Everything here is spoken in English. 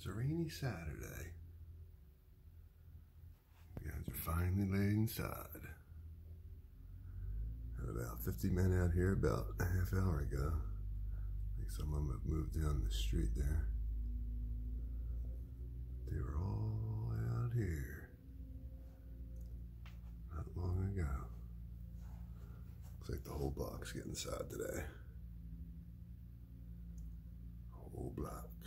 it's a rainy Saturday. You guys are finally laid inside. Had about 50 men out here about a half hour ago. I think some of them have moved down the street there. They were all out here not long ago. Looks like the whole block's getting inside today. Whole block.